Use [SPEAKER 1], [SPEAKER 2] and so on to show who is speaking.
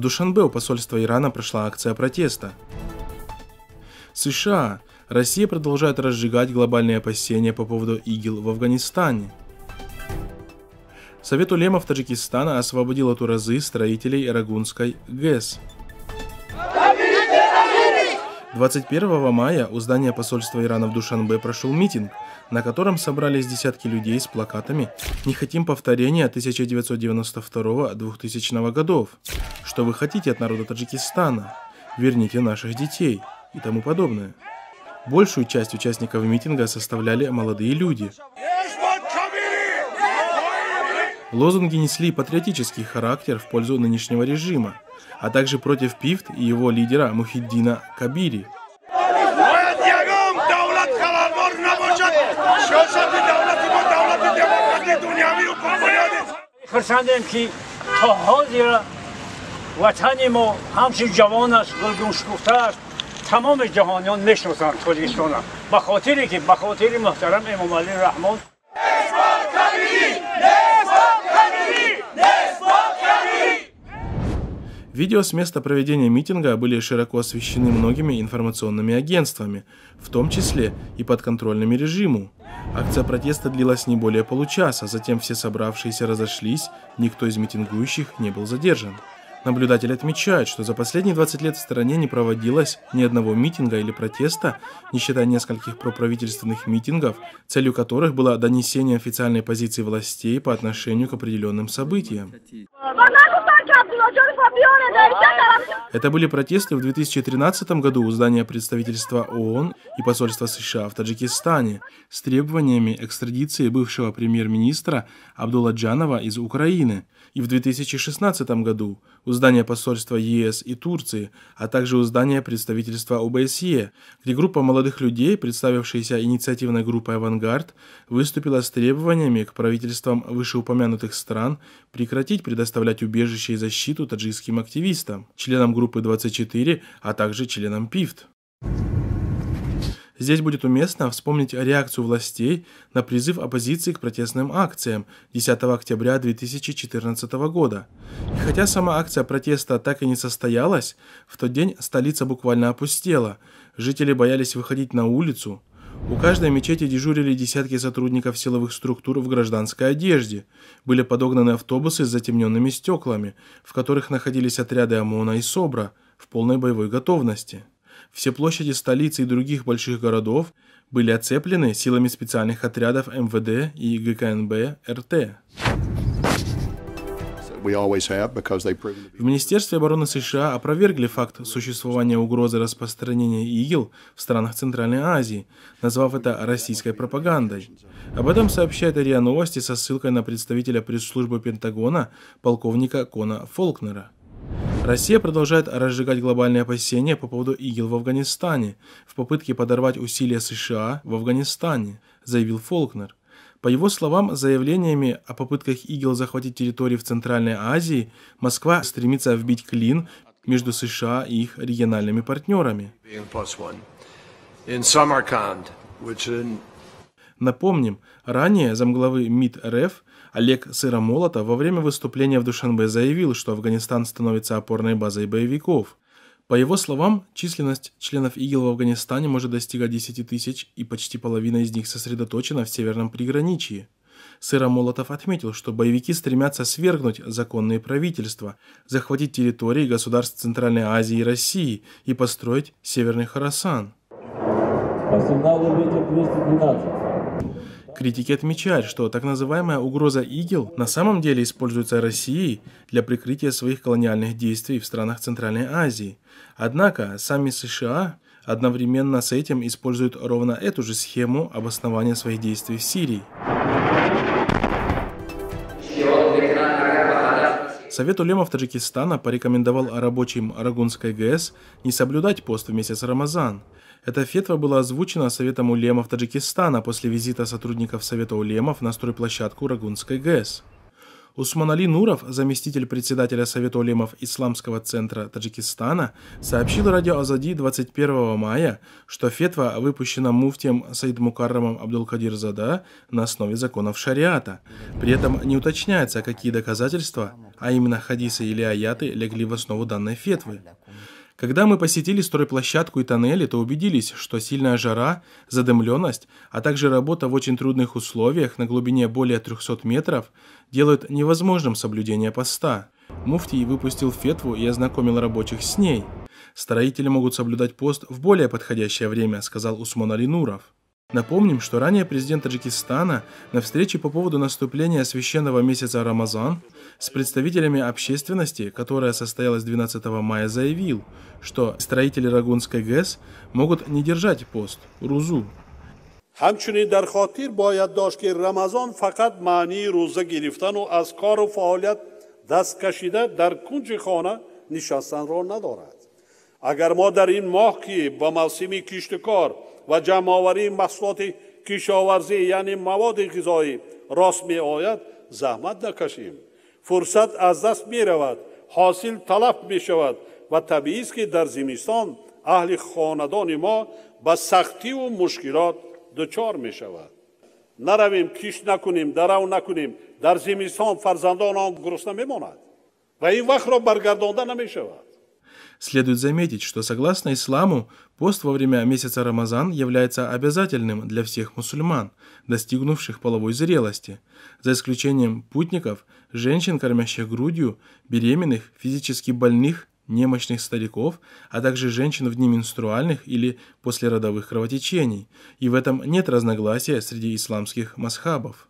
[SPEAKER 1] В Душанбе у посольства Ирана прошла акция протеста. США. Россия продолжает разжигать глобальные опасения по поводу ИГИЛ в Афганистане. Совет улемов Таджикистана освободил от уразы строителей Рагунской ГЭС. 21 мая у здания посольства Ирана в Душанбе прошел митинг, на котором собрались десятки людей с плакатами «Не хотим повторения 1992-2000 годов», «Что вы хотите от народа Таджикистана?», «Верните наших детей» и тому подобное. Большую часть участников митинга составляли молодые люди. Лозунги несли патриотический характер в пользу нынешнего режима, а также против ПИФТ и его лидера Мухиддина Кабири.
[SPEAKER 2] خرسندیم که تا حاضر وطن ما همچین جوان است گلگون شکفته است تمام جهانیان میشناسند کردستان به خاطری که به خاطر محترم امام علی رحمان
[SPEAKER 1] Видео с места проведения митинга были широко освещены многими информационными агентствами, в том числе и подконтрольными режиму. Акция протеста длилась не более получаса, затем все собравшиеся разошлись, никто из митингующих не был задержан. Наблюдатель отмечает, что за последние 20 лет в стране не проводилось ни одного митинга или протеста, не считая нескольких проправительственных митингов, целью которых было донесение официальной позиции властей по отношению к определенным событиям. Это были протесты в 2013 году у здания представительства ООН и посольства США в Таджикистане с требованиями экстрадиции бывшего премьер-министра Абдулла Джанова из Украины. И в 2016 году у здания посольства ЕС и Турции, а также у здания представительства ОБСЕ, где группа молодых людей, представившаяся инициативной группой «Авангард», выступила с требованиями к правительствам вышеупомянутых стран прекратить предоставлять убежище и защиту таджикским активистам, членам группы 24, а также членам ПИФТ. Здесь будет уместно вспомнить реакцию властей на призыв оппозиции к протестным акциям 10 октября 2014 года. И хотя сама акция протеста так и не состоялась, в тот день столица буквально опустела, жители боялись выходить на улицу, у каждой мечети дежурили десятки сотрудников силовых структур в гражданской одежде. Были подогнаны автобусы с затемненными стеклами, в которых находились отряды ОМОНа и СОБРа в полной боевой готовности. Все площади столицы и других больших городов были оцеплены силами специальных отрядов МВД и ГКНБ РТ. В Министерстве обороны США опровергли факт существования угрозы распространения ИГИЛ в странах Центральной Азии, назвав это российской пропагандой. Об этом сообщает РИА Новости со ссылкой на представителя пресс-службы Пентагона полковника Кона Фолкнера. Россия продолжает разжигать глобальные опасения по поводу ИГИЛ в Афганистане в попытке подорвать усилия США в Афганистане, заявил Фолкнер. По его словам, заявлениями о попытках ИГИЛ захватить территории в Центральной Азии Москва стремится вбить клин между США и их региональными партнерами. Напомним, ранее замглавы МИД РФ Олег Сыромолотов во время выступления в Душанбе заявил, что Афганистан становится опорной базой боевиков. По его словам, численность членов ИГИЛ в Афганистане может достигать 10 тысяч, и почти половина из них сосредоточена в северном приграничье. Сыра Молотов отметил, что боевики стремятся свергнуть законные правительства, захватить территории государств Центральной Азии и России и построить Северный Харасан. Ветер 212. Критики отмечают, что так называемая угроза ИГИЛ на самом деле используется Россией для прикрытия своих колониальных действий в странах Центральной Азии. Однако сами США одновременно с этим используют ровно эту же схему обоснования своих действий в Сирии. Совет улемов Таджикистана порекомендовал рабочим Арагунской ГЭС не соблюдать пост в месяц Рамазан – эта фетва была озвучена Советом улемов Таджикистана после визита сотрудников Совета улемов на стройплощадку Рагунской ГЭС. Усман Али Нуров, заместитель председателя Совета улемов Исламского центра Таджикистана, сообщил радио Азади 21 мая, что фетва выпущена муфтием Саид Мукаррамом Абдулкадир Зада на основе законов шариата. При этом не уточняется, какие доказательства, а именно хадисы или аяты, легли в основу данной фетвы. Когда мы посетили стройплощадку и тоннели, то убедились, что сильная жара, задымленность, а также работа в очень трудных условиях на глубине более 300 метров делают невозможным соблюдение поста. Муфтий выпустил фетву и ознакомил рабочих с ней. Строители могут соблюдать пост в более подходящее время, сказал Усман Алинуров. Напомним, что ранее президент Таджикистана на встрече по поводу наступления священного месяца Рамазан с представителями общественности, которая состоялась 12 мая, заявил, что строители Рагунской ГЭС могут не держать пост, рузу.
[SPEAKER 3] рӯза гирифтану аз кору фаъолият даст кашида дар кунҷи хона нишастанро надорад агар мо дар ин моҳ ки ба мавсими киштукор ва ҷамъоварии маҳсулоти кишоварзӣ яъне маводи ғизоӣ рост меояд заҳмат накашем. Фурсат аз даст меравад ҳосил талаб мешавад ва табиист ки дар зимистон аҳли хонадони мо ба сахтиву мушкилот дучор мешавад. Наравем кишт накунем дарав накунем дар зимистон фарзандонон гурусна мемонад ва ин вақтро баргардонда намешавад
[SPEAKER 1] Следует заметить, что согласно исламу, пост во время месяца Рамазан является обязательным для всех мусульман, достигнувших половой зрелости, за исключением путников, женщин, кормящих грудью, беременных, физически больных, немощных стариков, а также женщин в дни менструальных или послеродовых кровотечений, и в этом нет разногласия среди исламских масхабов.